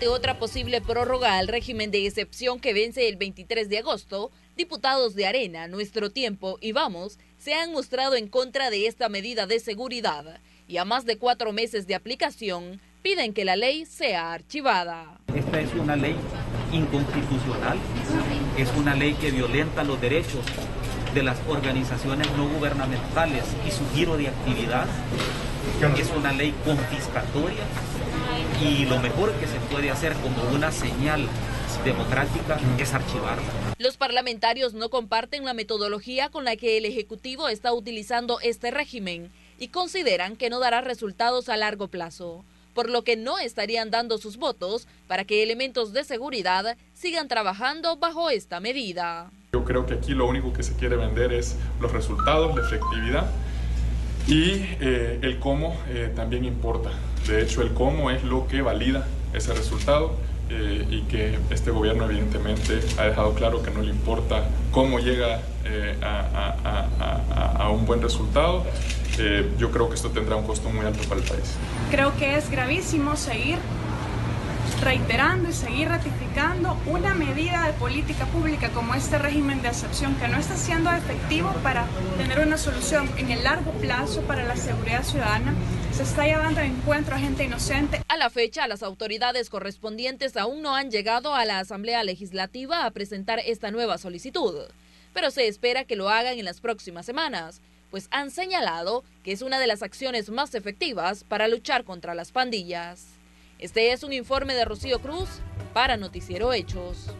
ante otra posible prórroga al régimen de excepción que vence el 23 de agosto, diputados de Arena, Nuestro Tiempo y Vamos se han mostrado en contra de esta medida de seguridad y a más de cuatro meses de aplicación piden que la ley sea archivada. Esta es una ley inconstitucional, es una ley que violenta los derechos de las organizaciones no gubernamentales y su giro de actividad, es una ley confiscatoria y lo mejor que se puede hacer como una señal democrática es archivarla. Los parlamentarios no comparten la metodología con la que el Ejecutivo está utilizando este régimen y consideran que no dará resultados a largo plazo por lo que no estarían dando sus votos para que elementos de seguridad sigan trabajando bajo esta medida. Yo creo que aquí lo único que se quiere vender es los resultados, la efectividad y eh, el cómo eh, también importa. De hecho, el cómo es lo que valida ese resultado eh, y que este gobierno evidentemente ha dejado claro que no le importa cómo llega a, a un buen resultado eh, yo creo que esto tendrá un costo muy alto para el país. Creo que es gravísimo seguir reiterando y seguir ratificando una medida de política pública como este régimen de excepción que no está siendo efectivo para tener una solución en el largo plazo para la seguridad ciudadana. Se está llevando a encuentro a gente inocente. A la fecha, las autoridades correspondientes aún no han llegado a la Asamblea Legislativa a presentar esta nueva solicitud, pero se espera que lo hagan en las próximas semanas pues han señalado que es una de las acciones más efectivas para luchar contra las pandillas. Este es un informe de Rocío Cruz para Noticiero Hechos.